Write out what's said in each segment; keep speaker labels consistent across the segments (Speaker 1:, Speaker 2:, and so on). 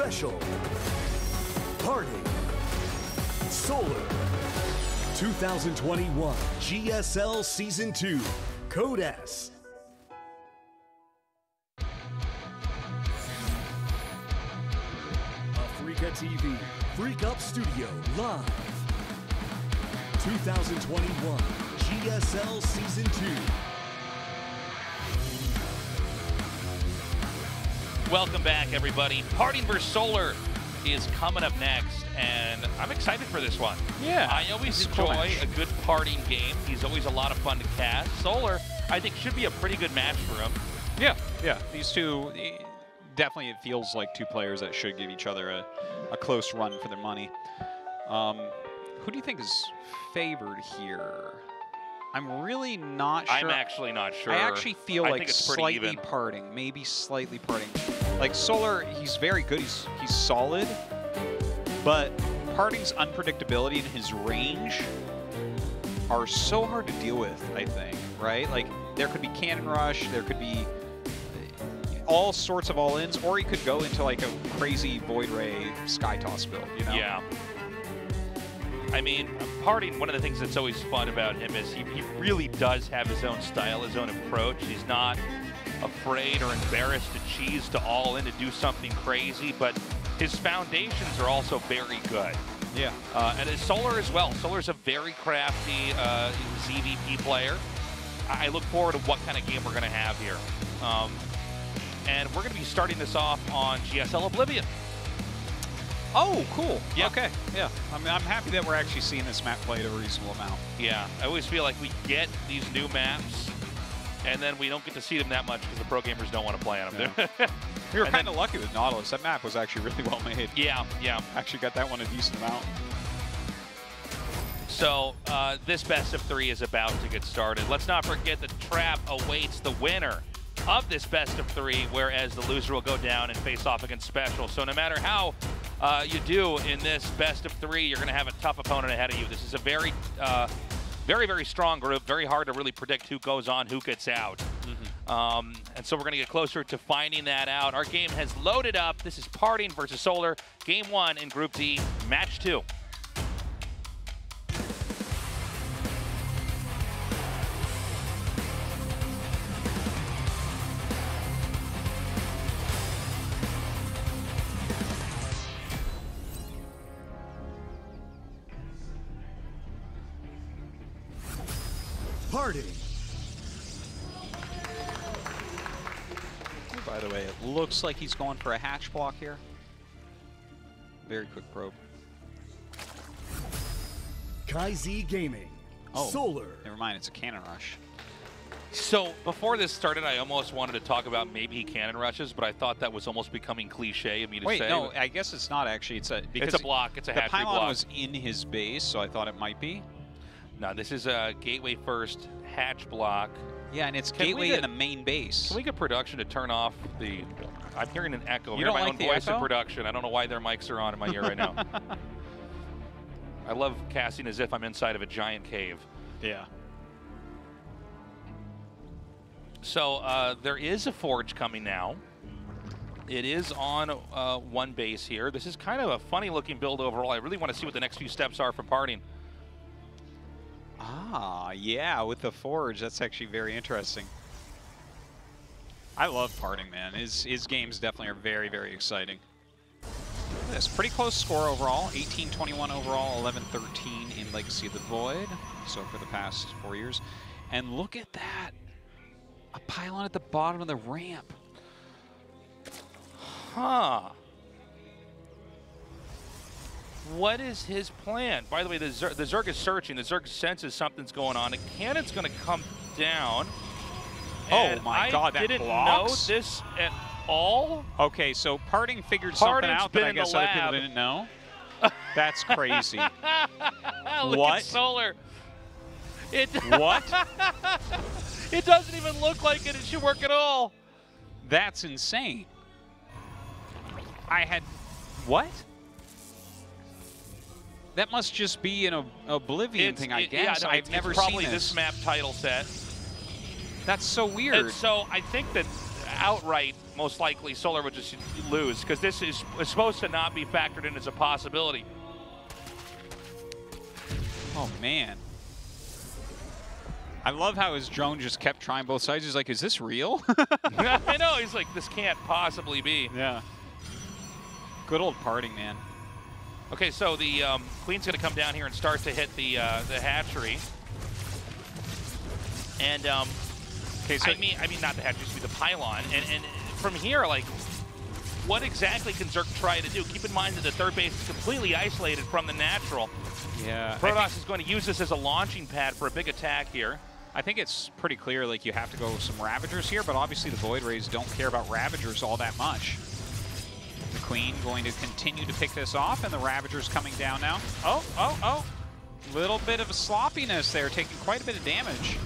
Speaker 1: Special. Parting. Solar. 2021 GSL Season 2. Code S. AfreecaTV. Freak Up Studio. Live. 2021 GSL Season 2.
Speaker 2: Welcome back, everybody. Parting vs. Solar is coming up next, and I'm excited for this one.
Speaker 3: Yeah,
Speaker 2: I always
Speaker 3: it's a cool
Speaker 2: enjoy a good parting game. He's always a lot of fun to cast. Solar, I think, should be a pretty good match for him.
Speaker 3: Yeah, yeah. These two, eh, definitely it feels like two players that should give each other a, a close run for their money. Um, who do you think is favored here? I'm really not sure.
Speaker 2: I'm actually not sure.
Speaker 3: I actually feel
Speaker 2: I
Speaker 3: like
Speaker 2: think it's pretty
Speaker 3: slightly
Speaker 2: even.
Speaker 3: parting, maybe slightly parting. Like Solar, he's very good. He's he's solid, but Parting's unpredictability and his range are so hard to deal with. I think, right? Like there could be cannon rush, there could be uh, all sorts of all-ins, or he could go into like a crazy Void Ray Sky Toss build. You know?
Speaker 2: Yeah. I mean, parting, one of the things that's always fun about him is he, he really does have his own style, his own approach. He's not afraid or embarrassed to cheese to all in to do something crazy, but his foundations are also very good.
Speaker 3: Yeah.
Speaker 2: Uh, and his Solar as well. Solar's a very crafty uh, ZVP player. I I look forward to what kind of game we're going to have here. Um, and we're going to be starting this off on GSL Oblivion.
Speaker 3: Oh, cool.
Speaker 2: Yeah.
Speaker 3: Okay. Yeah. I mean, I'm happy that we're actually seeing this map played a reasonable amount.
Speaker 2: Yeah, I always feel like we get these new maps, and then we don't get to see them that much because the pro gamers don't want to play on them.
Speaker 3: We were kind of lucky with Nautilus. That map was actually really well made.
Speaker 2: yeah, yeah.
Speaker 3: Actually got that one a decent amount.
Speaker 2: So uh, this best of three is about to get started. Let's not forget the trap awaits the winner of this best of three, whereas the loser will go down and face off against Special. So no matter how uh, you do in this best of three, you're going to have a tough opponent ahead of you. This is a very, uh, very, very strong group. Very hard to really predict who goes on, who gets out. Um, and so we're going to get closer to finding that out. Our game has loaded up. This is Parting versus Solar, game one in Group D, match two.
Speaker 3: By the way, it looks like he's going for a hatch block here. Very quick probe.
Speaker 1: KaiZi Gaming.
Speaker 3: Oh.
Speaker 1: Solar.
Speaker 3: Never mind, it's a cannon rush.
Speaker 2: So before this started, I almost wanted to talk about maybe he cannon rushes, but I thought that was almost becoming cliche of me to
Speaker 3: Wait,
Speaker 2: say.
Speaker 3: no, I guess it's not actually. It's a because
Speaker 2: it's a block. It's a
Speaker 3: the
Speaker 2: hatchery
Speaker 3: pylon
Speaker 2: block.
Speaker 3: was in his base, so I thought it might be.
Speaker 2: No, this is a gateway first hatch block.
Speaker 3: Yeah, and it's
Speaker 2: Can
Speaker 3: gateway
Speaker 2: get-
Speaker 3: in the main base.
Speaker 2: Can we get production to turn off the? I'm hearing an echo.
Speaker 3: You don't
Speaker 2: my
Speaker 3: like
Speaker 2: own
Speaker 3: the
Speaker 2: voice in production. I don't know why their mics are on in my ear right now. I love casting as if I'm inside of a giant cave.
Speaker 3: yeah.
Speaker 2: So uh, there is a forge coming now. It is on uh, one base here. This is kind of a funny looking build overall. I really want to see what the next few steps are for parting.
Speaker 3: Ah, yeah, with the forge, that's actually very interesting. I love parting, man. His his games definitely are very, very exciting. This pretty close score overall. 18-21 overall, 11-13 in Legacy of the Void. So for the past four years. And look at that. A pylon at the bottom of the ramp.
Speaker 2: Huh. What is his plan? By the way, the, Zer the Zerg is searching. The Zerg senses something's going on. The cannon's going to come down.
Speaker 3: Oh my
Speaker 2: I
Speaker 3: God, that
Speaker 2: didn't
Speaker 3: blocks?
Speaker 2: know this at all.
Speaker 3: Okay, so parting figured
Speaker 2: Parting's
Speaker 3: something out that I guess other people didn't know. That's crazy.
Speaker 2: Look
Speaker 3: What?
Speaker 2: at Solar. It,
Speaker 3: what?
Speaker 2: it doesn't even look like it. It should work at all.
Speaker 3: That's insane. I had what? That must just be an ob- Oblivion
Speaker 2: It's-
Speaker 3: thing, I
Speaker 2: it- yeah,
Speaker 3: guess.
Speaker 2: no,
Speaker 3: I've
Speaker 2: it's-
Speaker 3: never
Speaker 2: it's probably
Speaker 3: seen
Speaker 2: this map title set.
Speaker 3: That's so weird.
Speaker 2: And so I think that outright, most likely Solar would just lose because this is, is supposed to not be factored in as a possibility.
Speaker 3: Oh, man. I love how his drone just kept trying both sides. He's like, is this real?
Speaker 2: I know, he's like, this can't possibly be.
Speaker 3: yeah. Good old parting, man.
Speaker 2: Okay, so the um, Queen's going to come down here and start to hit the uh, the hatchery. And um,
Speaker 3: Okay, so
Speaker 2: I mean, I mean, not the hatchery, excuse me, the pylon. And, and from here, like, what exactly can Zerg try to do? Keep in mind that the third base is completely isolated from the natural.
Speaker 3: yeah,
Speaker 2: Protoss is going to use this as a launching pad for a big attack here.
Speaker 3: I think it's pretty clear. Like you have to go with some Ravagers here, but obviously the Void Rays don't care about Ravagers all that much. The Queen going to continue to pick this off, and the Ravagers coming down now. Oh, oh, oh! Little bit of a sloppiness there, taking quite a bit of damage.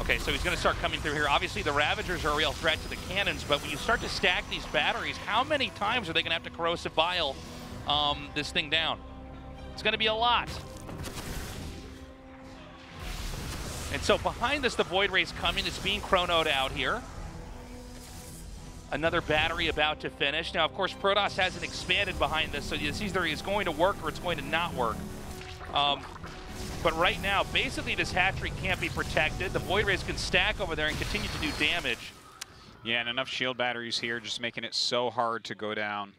Speaker 2: Okay, so he's going to start coming through here. Obviously, the Ravagers are a real threat to the cannons, but when you start to stack these batteries, how many times are they going to have to corrosive bile um, this thing down? It's going to be a lot. And so behind this, the Void Ray's coming. It's being chronoed out here. Another battery about to finish. Now, of course, Protoss hasn't expanded behind this, so it's either it's going to work or it's going to not work. Um, but right now, basically, this hatchery can't be protected. The Void Rays can stack over there and continue to do damage.
Speaker 3: Yeah, and enough shield batteries here, just making it so hard to go down.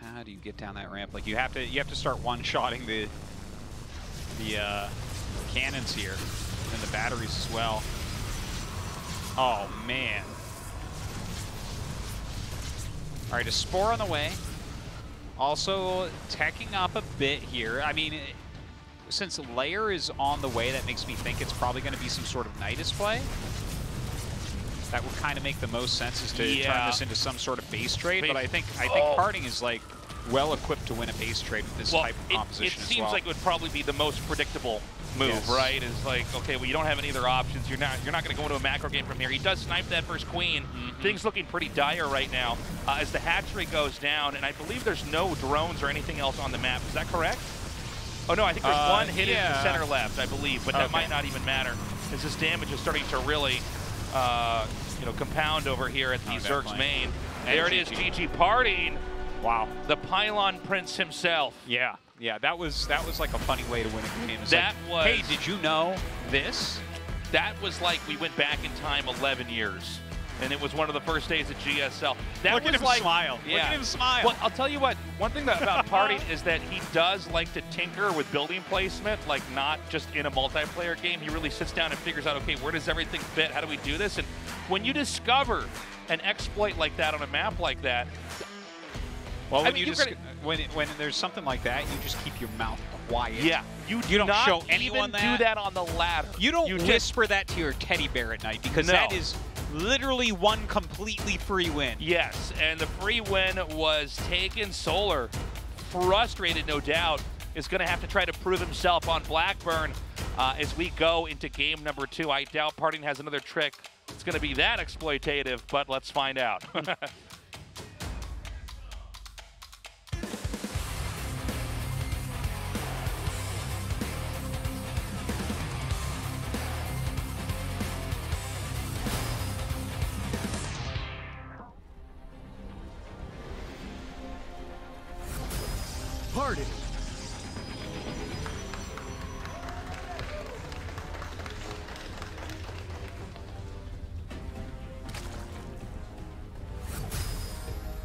Speaker 3: How do you get down that ramp? Like you have to, you have to start one-shotting the the uh, cannons here, and the batteries as well. Oh man! All right, a spore on the way. Also teching up a bit here. I mean, since Lair is on the way, that makes me think it's probably going to be some sort of Nidus play. That would kind of make the most sense is to turn this into some sort of base trade. But I think I think
Speaker 2: Oh.
Speaker 3: Parting is like well equipped to win a base trade with this
Speaker 2: Well,
Speaker 3: type of
Speaker 2: composition. it,
Speaker 3: it
Speaker 2: seems
Speaker 3: well.
Speaker 2: like it would probably be the most predictable move,
Speaker 3: Yes.
Speaker 2: right? Is like, okay, well, you don't have any other options. You're not you're not going to go into a macro game from here. He does snipe that first queen.
Speaker 3: Mm-hmm.
Speaker 2: Things looking pretty dire right now uh, as the hatchery goes down, and I believe there's no drones or anything else on the map. Is that correct? Oh no, I think there's
Speaker 3: Uh,
Speaker 2: one hidden
Speaker 3: yeah.
Speaker 2: to center left, I believe, but that
Speaker 3: Okay.
Speaker 2: might not even matter as this damage is starting to really, uh, you know, compound over here at the
Speaker 3: Oh,
Speaker 2: Zerg's main. There it is,
Speaker 3: GG.
Speaker 2: GG Parting,
Speaker 3: wow.
Speaker 2: the Pylon Prince himself.
Speaker 3: Yeah, yeah, that was that was like a funny way to win a game. It's
Speaker 2: That
Speaker 3: like, Hey, did you know this?
Speaker 2: That was like we went back in time 11 years, and it was one of the first days at GSL. That
Speaker 3: Look
Speaker 2: was
Speaker 3: at him
Speaker 2: like,
Speaker 3: smile. Look at him smile.
Speaker 2: Well, I'll tell you what. One thing that, about Parting is that he does like to tinker with building placement, like not just in a multiplayer game. He really sits down and figures out, okay, where does everything fit? How do we do this? And when you discover an exploit like that on a map like that,
Speaker 3: Well,
Speaker 2: I
Speaker 3: when
Speaker 2: mean,
Speaker 3: you
Speaker 2: you
Speaker 3: just
Speaker 2: gotta-
Speaker 3: when it, when there's something like that, you just keep your mouth quiet.
Speaker 2: yeah, you,
Speaker 3: You don't
Speaker 2: not
Speaker 3: show
Speaker 2: even
Speaker 3: anyone
Speaker 2: do
Speaker 3: that.
Speaker 2: that on the ladder.
Speaker 3: You don't
Speaker 2: just-
Speaker 3: whisper that to your teddy bear at night because
Speaker 2: No.
Speaker 3: that is literally one completely free win.
Speaker 2: Yes, and the free win was taken. Solar, frustrated no doubt, is going to have to try to prove himself on Blackburn uh, as we go into game number two. I doubt Parting has another trick. It's going to be that exploitative, but let's find out.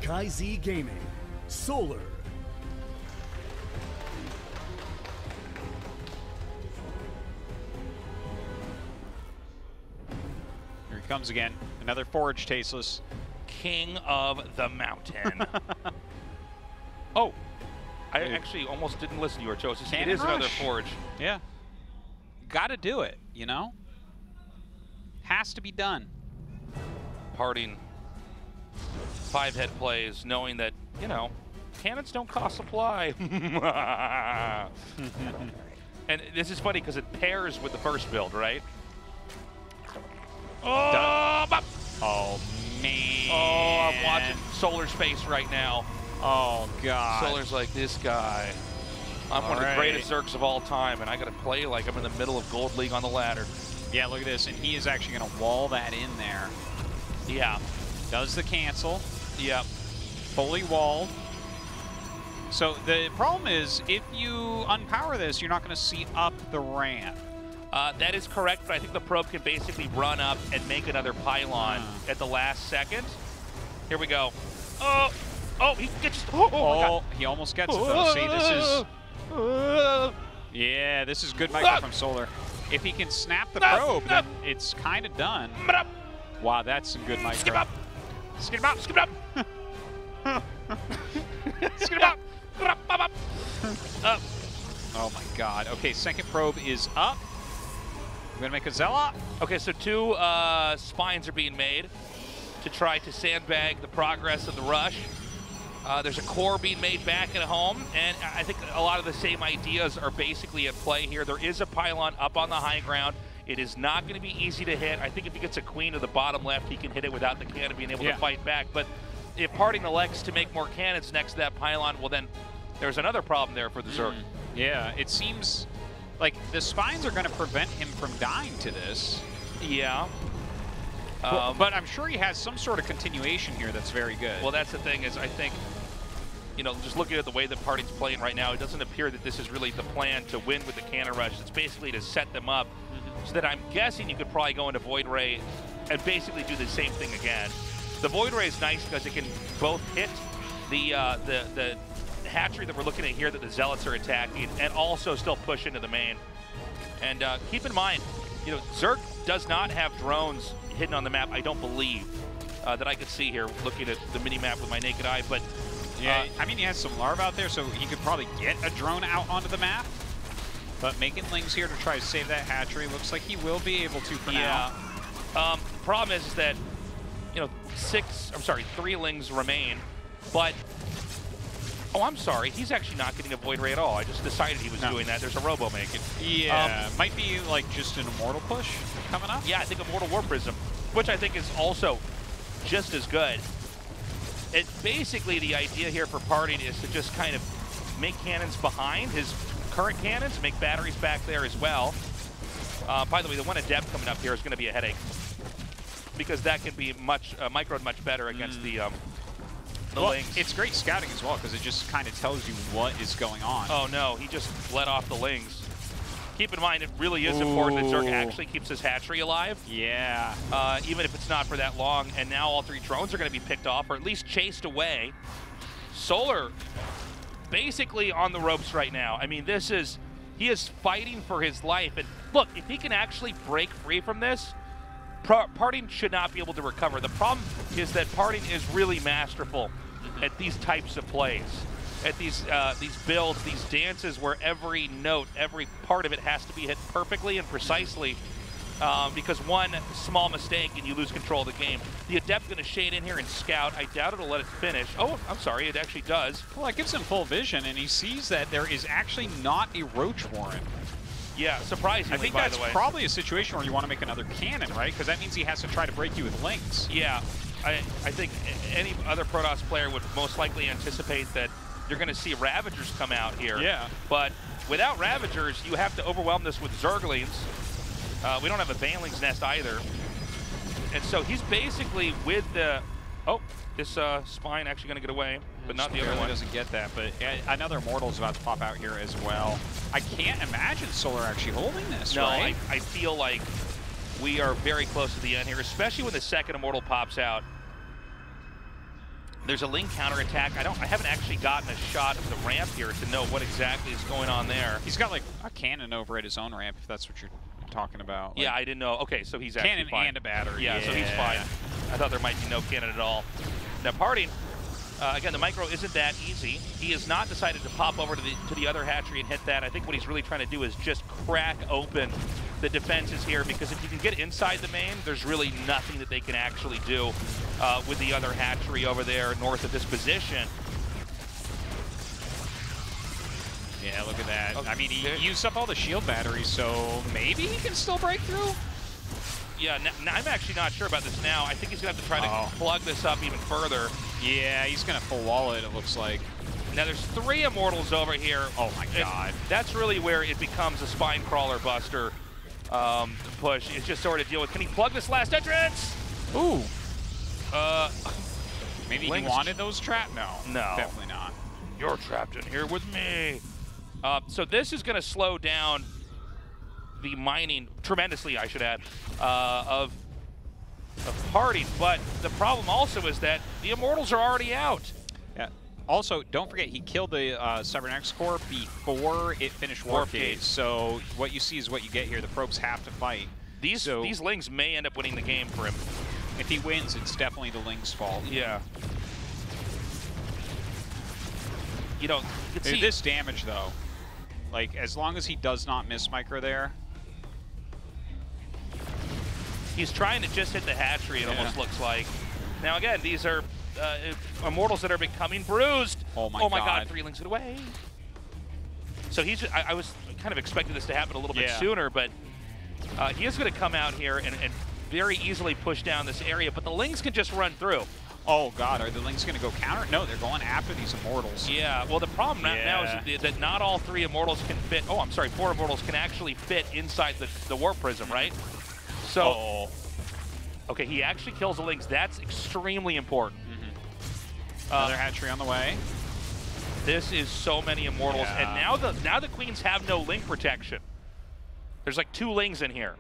Speaker 1: KaiZi Gaming. Solar.
Speaker 3: Here he comes again. Another Forge tasteless.
Speaker 2: King of the mountain. oh, I
Speaker 3: Hey.
Speaker 2: actually almost didn't listen to your choice. It
Speaker 3: Cannon
Speaker 2: is another forge.
Speaker 3: Yeah. Got to do it, you know? Has to be done.
Speaker 2: Parting five head plays, knowing that, you know, cannons don't cost supply. and this is funny because it pairs with the first build, right? Oh.
Speaker 3: Oh, man.
Speaker 2: oh, I'm watching Solar Space right now.
Speaker 3: Oh, God.
Speaker 2: Solar's like, this guy. I'm one of the greatest
Speaker 3: right.
Speaker 2: Zergs of all time, and I got to play like I'm in the middle of Gold League on the ladder.
Speaker 3: Yeah, look at this. And he is actually going to wall that in there.
Speaker 2: Yeah.
Speaker 3: Does the cancel.
Speaker 2: Yep.
Speaker 3: Fully walled. So the problem is, if you unpower this, you're not going to see up the ramp.
Speaker 2: Uh, that is correct, but I think the probe can basically run up and make another pylon
Speaker 3: Hmm.
Speaker 2: at the last second. Here we go. Oh, oh, he gets. Oh, oh, God.
Speaker 3: he almost gets it though. See, this is yeah, this is good micro from Solar. If he can snap the probe, then it's kind of done. Wow, that's some good micro.
Speaker 2: Up, skip up, skip up, skip up, up, up, up. Up.
Speaker 3: Oh my God. Okay, second probe is up. I'm gonna make a Zella.
Speaker 2: Okay, so two uh, spines are being made to try to sandbag the progress of the rush. Uh, there's a core being made back at home, and I think a lot of the same ideas are basically at play here. There is a pylon up on the high ground. It is not going to be easy to hit. I think if he gets a queen to the bottom left, he can hit it without the cannon being able
Speaker 3: Yeah.
Speaker 2: to fight back. But if Parting elects to make more cannons next to that pylon, well then there's another problem there for the Zerg.
Speaker 3: Yeah, it seems like the spines are gonna prevent him from dying to this.
Speaker 2: Yeah.
Speaker 3: But-
Speaker 2: Um,
Speaker 3: but I'm sure he has some sort of continuation here that's very good.
Speaker 2: Well, that's the thing is I think, you know, just looking at the way the Parting's playing right now, it doesn't appear that this is really the plan to win with the cannon rush. It's basically to set them up so that I'm guessing you could probably go into Void Ray and basically do the same thing again. The Void Ray is nice because it can both hit the, uh, the, the hatchery that we're looking at here that the Zealots are attacking and also still push into the main. And uh, keep in mind, you know, Zerg does not have drones hidden on the map, I don't believe, uh, that I could see here looking at the mini-map with my naked eye. But
Speaker 3: yeah,
Speaker 2: uh,
Speaker 3: I mean he has some larvae out there, so he could probably get a drone out onto the map. But making Lings here to try to save that hatchery looks like he will be able to for
Speaker 2: yeah.
Speaker 3: now.
Speaker 2: Um, the problem is, is that, you know, six, I'm sorry, three lings remain, but, oh, I'm sorry, he's actually not getting a Void Ray at all. I just decided he was
Speaker 3: No.
Speaker 2: doing that. There's a robo making.
Speaker 3: Yeah, might be like just an immortal push coming up.
Speaker 2: Yeah, I think Immortal Warp Prism, which I think is also just as good. It basically the idea here for Parting is to just kind of make cannons behind his current cannons, make batteries back there as well. Uh, by the way, the one adept coming up here is going to be a headache because that can be much uh, microed much better against the um, the
Speaker 3: Well,
Speaker 2: lings.
Speaker 3: it's great scouting as well because it just kind of tells you what is going on.
Speaker 2: Oh no, he just let off the lings. Keep in mind, it really is important that Zerg actually keeps his hatchery alive.
Speaker 3: Yeah.
Speaker 2: uh, even if it's not for that long. And now all three drones are going to be picked off, or at least chased away. Solar, basically on the ropes right now. I mean, this is he is fighting for his life. And look, if he can actually break free from this, Parting should not be able to recover. The problem is that Parting is really masterful at these types of plays, at these uh, these builds, these dances where every note, every part of it has to be hit perfectly and precisely. Um, because one small mistake and you lose control of the game. The Adept going to shade in here and scout. I doubt it'll let it finish. Oh, I'm sorry, it actually does.
Speaker 3: Well, it gives him full vision, and he sees that there is actually not a Roach Warren.
Speaker 2: Yeah, surprisingly,
Speaker 3: I think that's
Speaker 2: the way.
Speaker 3: probably a situation where you want to make another cannon, right? Because that means he has to try to break you with lings.
Speaker 2: Yeah, I, I think any other Protoss player would most likely anticipate that you're going to see Ravagers come out here.
Speaker 3: Yeah.
Speaker 2: But without Ravagers, you have to overwhelm this with Zerglings. Uh, we don't have a Baneling's Nest either. And so he's basically with the... Oh, this uh, spine actually going to get away, but not the other one.
Speaker 3: doesn't get that, but another Immortal is about to pop out here as well. I can't imagine Solar actually holding this,
Speaker 2: No,
Speaker 3: right?
Speaker 2: I, I feel like we are very close to the end here, especially when the second Immortal pops out. There's a Ling counterattack. I don't. I haven't actually gotten a shot of the ramp here to know what exactly is going on there.
Speaker 3: He's got like a cannon over at his own ramp, if that's what you're talking about.
Speaker 2: yeah, I didn't know. Okay, so he's actually
Speaker 3: cannon
Speaker 2: fine.
Speaker 3: and a battery.
Speaker 2: Yeah, so he's fine. I thought there might be no cannon at all. Now, parting. Uh, again, the micro isn't that easy. He has not decided to pop over to the to the other hatchery and hit that. I think what he's really trying to do is just crack open the defenses here because if you can get inside the main, there's really nothing that they can actually do uh, with the other hatchery over there north of this position.
Speaker 3: Yeah, look at that.
Speaker 2: Okay.
Speaker 3: I mean, he used up all the shield batteries, so maybe he can still break through?
Speaker 2: Yeah, I'm actually not sure about this now. I think he's gonna have to try to
Speaker 3: Oh.
Speaker 2: plug this up even further.
Speaker 3: Yeah, he's going to full wall it, it looks like.
Speaker 2: Now there's three immortals over here.
Speaker 3: Oh my
Speaker 2: And
Speaker 3: god.
Speaker 2: that's really where it becomes a spine crawler buster um, push. It's just sort of deal with. Can he plug this last entrance?
Speaker 3: Ooh.
Speaker 2: Uh,
Speaker 3: Maybe
Speaker 2: Lings-
Speaker 3: he wanted those trap? No.
Speaker 2: No.
Speaker 3: Definitely not.
Speaker 2: you're trapped in here with me. Uh, so this is going to slow down the mining tremendously, I should add, uh, of of Parting's. But the problem also is that the Immortals are already out.
Speaker 3: Yeah. Also, don't forget, he killed the uh, Cybernetics Core before it finished Warp, Gate. So what you see is what you get here. The probes have to fight.
Speaker 2: These
Speaker 3: So-
Speaker 2: these Lings may end up winning the game for him.
Speaker 3: If he wins, it's definitely the Ling's fault.
Speaker 2: Yeah. You know, you can see
Speaker 3: This damage, though, like, as long as he does not miss Micro there,
Speaker 2: he's trying to just hit the hatchery. It
Speaker 3: Yeah.
Speaker 2: almost looks like. Now again, these are uh, immortals that are becoming bruised.
Speaker 3: Oh my
Speaker 2: Oh my
Speaker 3: God.
Speaker 2: God! Three lings it away. So he's. I, I was kind of expecting this to happen a little bit
Speaker 3: Yeah.
Speaker 2: sooner, but uh, he is going to come out here and, and very easily push down this area. But the lings can just run through.
Speaker 3: Oh god, are the Lings going to go counter? No, they're going after these Immortals.
Speaker 2: Yeah. Well, the problem now- now is that- not all three immortals can fit. Oh, I'm sorry, four immortals can actually fit inside the the warp prism, right? So.
Speaker 3: Oh,
Speaker 2: Okay, he actually kills the Lings. That's extremely important. Uh,
Speaker 3: another hatchery on the way.
Speaker 2: this is so many immortals, and now the now the queens have no ling protection. There's like two lings in here.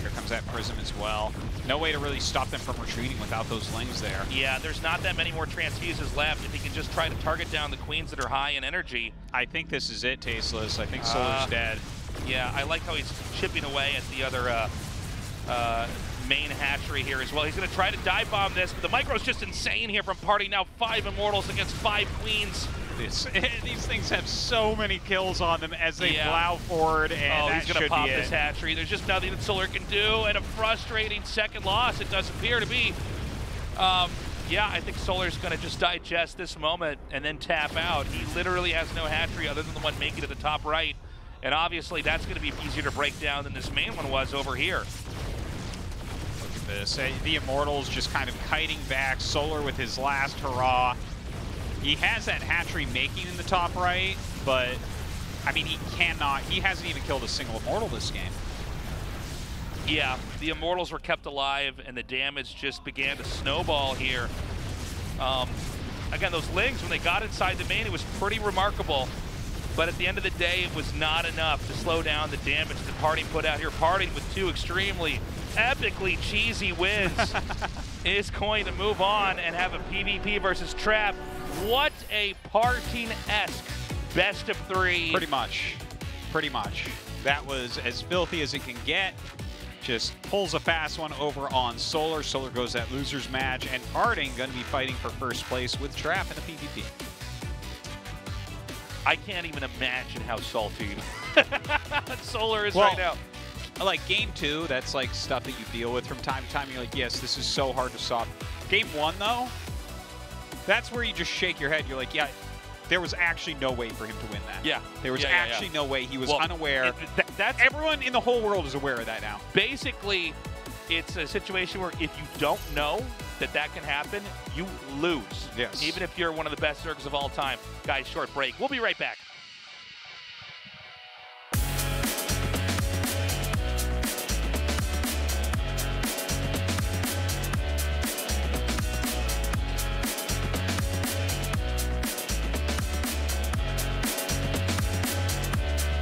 Speaker 3: Here comes that Prism as well. No way to really stop them from retreating without those Lings there.
Speaker 2: Yeah, there's not that many more transfuses left. If he can just try to target down the queens that are high in energy.
Speaker 3: I think this is it, Tasteless. I think Solar's
Speaker 2: Uh,
Speaker 3: dead.
Speaker 2: Yeah, I like how he's chipping away at the other uh, uh, main hatchery here as well. He's going to try to dive bomb this, but the micro's just insane here from Parting. Now five immortals against five queens.
Speaker 3: This, these things have so many kills on them as they
Speaker 2: Yeah.
Speaker 3: plow forward, and
Speaker 2: oh,
Speaker 3: that
Speaker 2: he's going to pop this
Speaker 3: it.
Speaker 2: hatchery. There's just nothing that Solar can do, and a frustrating second loss. It does appear to be. Um, yeah, I think Solar's going to just digest this moment and then tap out. He literally has no hatchery other than the one making it at the top right. And obviously, that's going to be easier to break down than this main one was over here.
Speaker 3: Look at this. The Immortals just kind of kiting back. Solar with his last hurrah. He has that hatchery making in the top right, but I mean, he cannot. He hasn't even killed a single Immortal this game.
Speaker 2: Yeah, the Immortals were kept alive, and the damage just began to snowball here. Um, again, those Lings, when they got inside the main, it was pretty remarkable. But at the end of the day, it was not enough to slow down the damage that Parting put out here. Parting with two extremely epically cheesy wins is going to move on and have a PvP versus Trap. What a Parting-esque best of three.
Speaker 3: Pretty much. Pretty much. That was as filthy as it can get. Just pulls a fast one over on Solar. Solar goes that loser's match, and Parting going to be fighting for first place with Trap in the PvP.
Speaker 2: I can't even imagine how salty Solar is
Speaker 3: Well,
Speaker 2: right now.
Speaker 3: Like game two, that's like stuff that you deal with from time to time. You're like, yes, this is so hard to stop. Game one, though, that's where you just shake your head. You're like, yeah, there was actually no way for him to win that.
Speaker 2: Yeah.
Speaker 3: There was
Speaker 2: Yeah, yeah, yeah.
Speaker 3: actually no way. He was
Speaker 2: Well,
Speaker 3: unaware.
Speaker 2: it- that- that's
Speaker 3: Everyone in the whole world is aware of that now.
Speaker 2: basically it's a situation where if you don't know that that can happen, you lose.
Speaker 3: Yes.
Speaker 2: Even if you're one of the best circles of all time. Guys, short break. We'll be right back.